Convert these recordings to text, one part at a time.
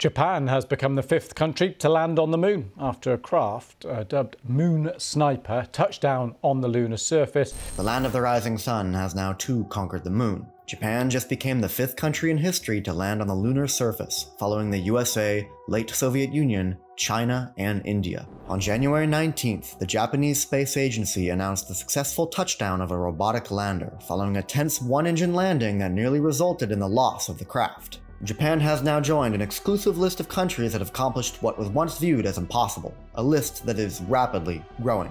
Japan has become the fifth country to land on the moon after a craft uh, dubbed Moon Sniper touched down on the lunar surface. The land of the rising sun has now too conquered the moon. Japan just became the fifth country in history to land on the lunar surface, following the USA, late Soviet Union, China, and India. On January 19th, the Japanese Space Agency announced the successful touchdown of a robotic lander, following a tense one engine landing that nearly resulted in the loss of the craft. Japan has now joined an exclusive list of countries that have accomplished what was once viewed as impossible, a list that is rapidly growing.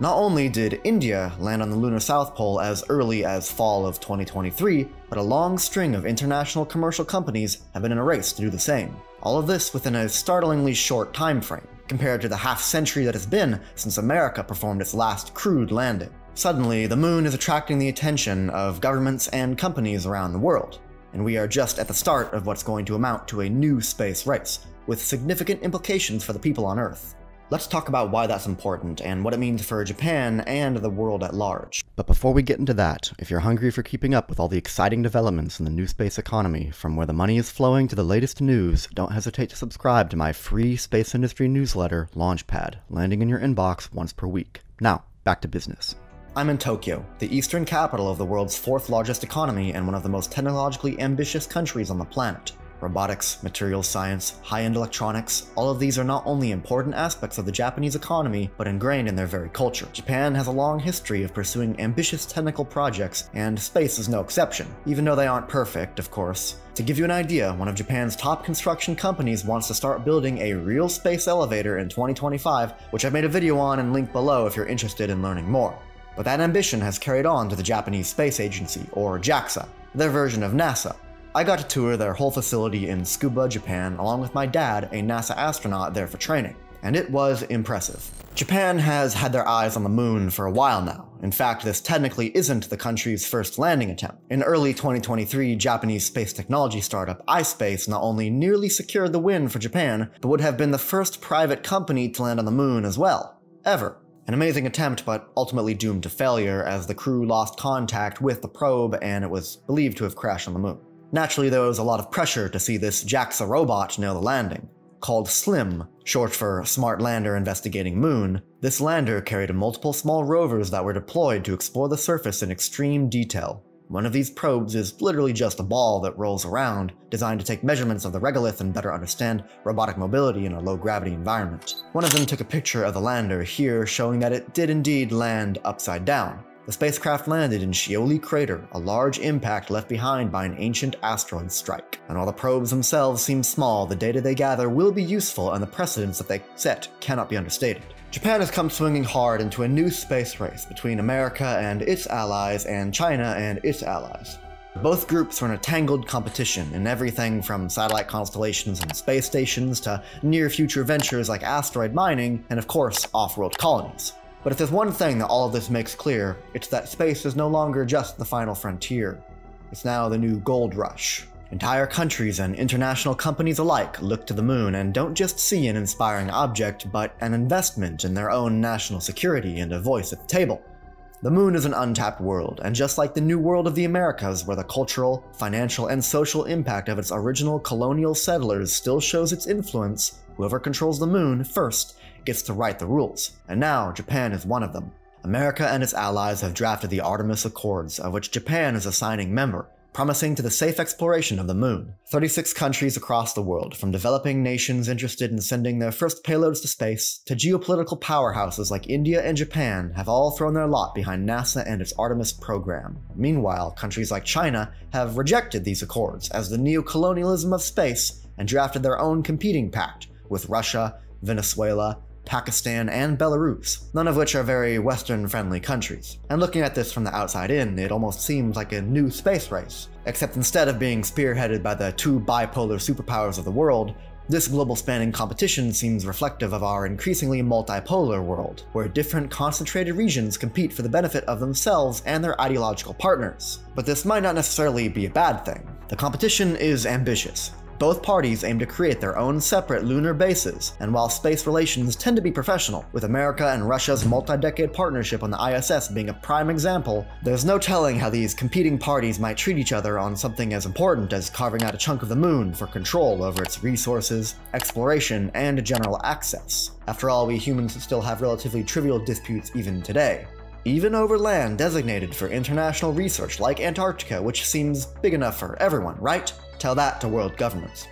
Not only did India land on the lunar South Pole as early as fall of 2023, but a long string of international commercial companies have been in a race to do the same. All of this within a startlingly short time frame, compared to the half century that has been since America performed its last crewed landing. Suddenly, the moon is attracting the attention of governments and companies around the world and we are just at the start of what's going to amount to a new space race, with significant implications for the people on Earth. Let's talk about why that's important and what it means for Japan and the world at large. But before we get into that, if you're hungry for keeping up with all the exciting developments in the new space economy, from where the money is flowing to the latest news, don't hesitate to subscribe to my free space industry newsletter, Launchpad, landing in your inbox once per week. Now, back to business. I'm in Tokyo, the eastern capital of the world's fourth largest economy and one of the most technologically ambitious countries on the planet. Robotics, materials science, high-end electronics, all of these are not only important aspects of the Japanese economy, but ingrained in their very culture. Japan has a long history of pursuing ambitious technical projects, and space is no exception, even though they aren't perfect, of course. To give you an idea, one of Japan's top construction companies wants to start building a real space elevator in 2025, which I've made a video on and link below if you're interested in learning more. But that ambition has carried on to the Japanese Space Agency, or JAXA, their version of NASA. I got to tour their whole facility in Tsukuba, Japan, along with my dad, a NASA astronaut there for training, and it was impressive. Japan has had their eyes on the moon for a while now. In fact, this technically isn't the country's first landing attempt. In early 2023, Japanese space technology startup iSpace not only nearly secured the win for Japan, but would have been the first private company to land on the moon as well. Ever. An amazing attempt, but ultimately doomed to failure as the crew lost contact with the probe and it was believed to have crashed on the moon. Naturally, there was a lot of pressure to see this JAXA robot nail the landing. Called SLIM, short for Smart Lander Investigating Moon, this lander carried multiple small rovers that were deployed to explore the surface in extreme detail, one of these probes is literally just a ball that rolls around, designed to take measurements of the regolith and better understand robotic mobility in a low-gravity environment. One of them took a picture of the lander here, showing that it did indeed land upside down. The spacecraft landed in Shioli Crater, a large impact left behind by an ancient asteroid strike. And while the probes themselves seem small, the data they gather will be useful and the precedents that they set cannot be understated. Japan has come swinging hard into a new space race between America and its allies and China and its allies. Both groups are in a tangled competition in everything from satellite constellations and space stations to near future ventures like asteroid mining and, of course, off world colonies. But if there's one thing that all of this makes clear, it's that space is no longer just the final frontier. It's now the new gold rush, Entire countries and international companies alike look to the moon and don't just see an inspiring object, but an investment in their own national security and a voice at the table. The moon is an untapped world, and just like the New World of the Americas, where the cultural, financial, and social impact of its original colonial settlers still shows its influence, whoever controls the moon first gets to write the rules, and now Japan is one of them. America and its allies have drafted the Artemis Accords, of which Japan is a signing member, promising to the safe exploration of the moon. 36 countries across the world, from developing nations interested in sending their first payloads to space, to geopolitical powerhouses like India and Japan, have all thrown their lot behind NASA and its Artemis program. Meanwhile, countries like China have rejected these accords as the neo-colonialism of space and drafted their own competing pact with Russia, Venezuela, Pakistan, and Belarus, none of which are very Western-friendly countries. And looking at this from the outside in, it almost seems like a new space race, except instead of being spearheaded by the two bipolar superpowers of the world, this global spanning competition seems reflective of our increasingly multipolar world, where different concentrated regions compete for the benefit of themselves and their ideological partners. But this might not necessarily be a bad thing. The competition is ambitious, Both parties aim to create their own separate lunar bases, and while space relations tend to be professional, with America and Russia's multi-decade partnership on the ISS being a prime example, there's no telling how these competing parties might treat each other on something as important as carving out a chunk of the moon for control over its resources, exploration, and general access. After all, we humans still have relatively trivial disputes even today even over land designated for international research like Antarctica, which seems big enough for everyone, right? Tell that to world governments.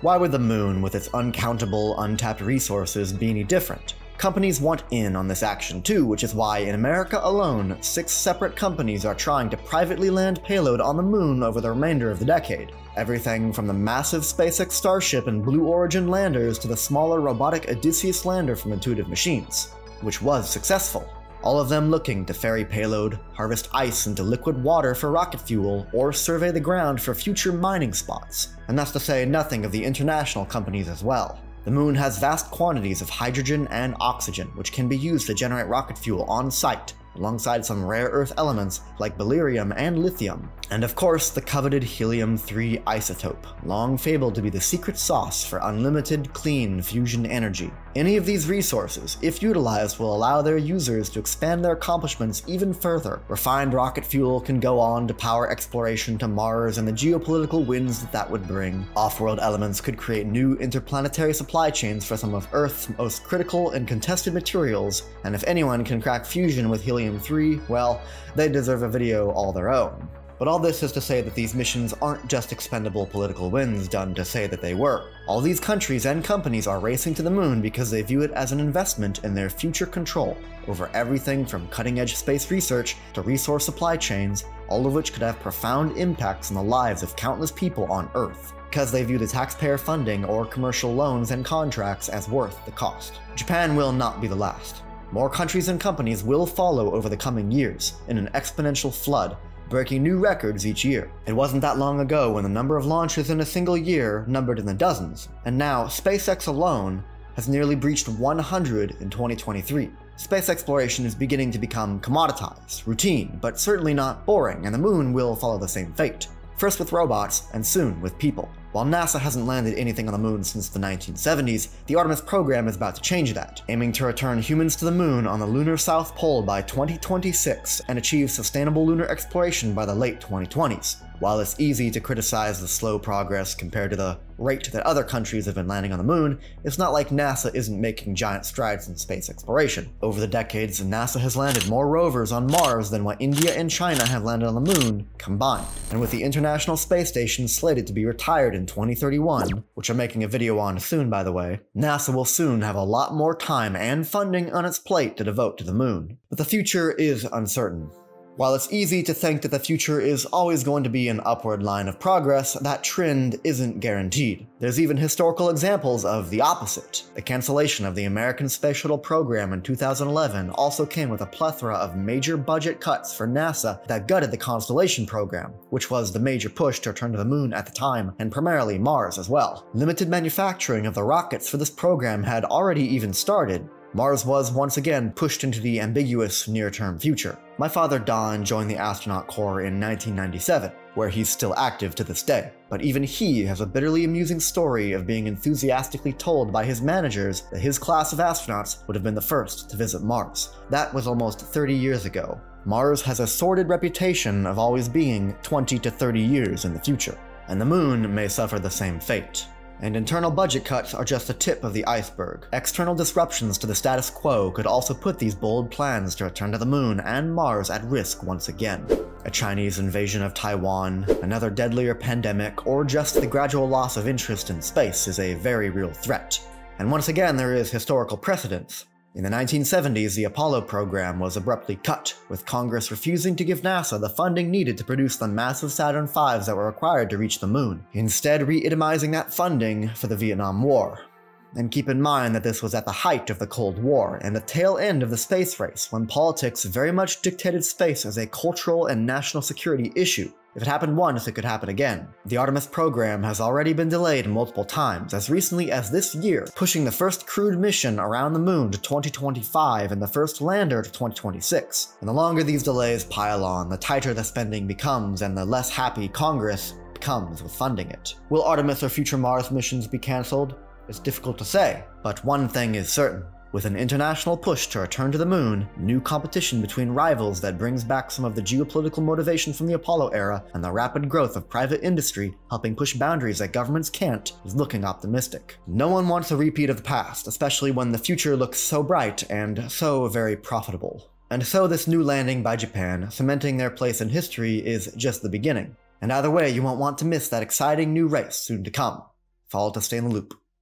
Why would the moon, with its uncountable, untapped resources, be any different? Companies want in on this action too, which is why in America alone, six separate companies are trying to privately land payload on the moon over the remainder of the decade. Everything from the massive SpaceX Starship and Blue Origin landers to the smaller robotic Odysseus lander from Intuitive Machines, which was successful all of them looking to ferry payload, harvest ice into liquid water for rocket fuel, or survey the ground for future mining spots. And that's to say nothing of the international companies as well. The moon has vast quantities of hydrogen and oxygen, which can be used to generate rocket fuel on site, alongside some rare earth elements like beryllium and lithium, and of course the coveted helium-3 isotope, long fabled to be the secret sauce for unlimited, clean fusion energy. Any of these resources, if utilized, will allow their users to expand their accomplishments even further. Refined rocket fuel can go on to power exploration to Mars and the geopolitical winds that that would bring. Off-world elements could create new interplanetary supply chains for some of Earth's most critical and contested materials, and if anyone can crack fusion with helium 3, well, they deserve a video all their own. But all this is to say that these missions aren't just expendable political wins done to say that they were. All these countries and companies are racing to the moon because they view it as an investment in their future control over everything from cutting edge space research to resource supply chains, all of which could have profound impacts on the lives of countless people on Earth because they view the taxpayer funding or commercial loans and contracts as worth the cost. Japan will not be the last. More countries and companies will follow over the coming years in an exponential flood, breaking new records each year. It wasn't that long ago when the number of launches in a single year numbered in the dozens, and now SpaceX alone has nearly breached 100 in 2023. Space exploration is beginning to become commoditized, routine, but certainly not boring, and the moon will follow the same fate. First with robots, and soon with people. While NASA hasn't landed anything on the moon since the 1970s, the Artemis program is about to change that, aiming to return humans to the moon on the lunar south pole by 2026 and achieve sustainable lunar exploration by the late 2020s. While it's easy to criticize the slow progress compared to the rate that other countries have been landing on the moon, it's not like NASA isn't making giant strides in space exploration. Over the decades, NASA has landed more rovers on Mars than what India and China have landed on the moon combined. And with the International Space Station slated to be retired in 2031, which I'm making a video on soon by the way, NASA will soon have a lot more time and funding on its plate to devote to the moon. But the future is uncertain. While it's easy to think that the future is always going to be an upward line of progress, that trend isn't guaranteed. There's even historical examples of the opposite. The cancellation of the American Space Shuttle program in 2011 also came with a plethora of major budget cuts for NASA that gutted the Constellation program, which was the major push to return to the moon at the time, and primarily Mars as well. Limited manufacturing of the rockets for this program had already even started, Mars was once again pushed into the ambiguous near-term future. My father Don joined the astronaut corps in 1997, where he's still active to this day. But even he has a bitterly amusing story of being enthusiastically told by his managers that his class of astronauts would have been the first to visit Mars. That was almost 30 years ago. Mars has a sordid reputation of always being 20 to 30 years in the future, and the moon may suffer the same fate and internal budget cuts are just the tip of the iceberg. External disruptions to the status quo could also put these bold plans to return to the moon and Mars at risk once again. A Chinese invasion of Taiwan, another deadlier pandemic, or just the gradual loss of interest in space is a very real threat. And once again, there is historical precedence. In the 1970s, the Apollo program was abruptly cut, with Congress refusing to give NASA the funding needed to produce the massive Saturn V's that were required to reach the moon, instead re-itemizing that funding for the Vietnam War. And keep in mind that this was at the height of the Cold War and the tail end of the space race, when politics very much dictated space as a cultural and national security issue, if it happened once, it could happen again. The Artemis program has already been delayed multiple times, as recently as this year, pushing the first crewed mission around the moon to 2025 and the first lander to 2026. And the longer these delays pile on, the tighter the spending becomes and the less happy Congress what comes with funding it. Will Artemis or future Mars missions be cancelled? It's difficult to say, but one thing is certain. With an international push to return to the moon, new competition between rivals that brings back some of the geopolitical motivation from the Apollo era, and the rapid growth of private industry helping push boundaries that governments can't, is looking optimistic. No one wants a repeat of the past, especially when the future looks so bright and so very profitable. And so this new landing by Japan, cementing their place in history, is just the beginning. And either way, you won't want to miss that exciting new race soon to come. Follow to stay in the loop.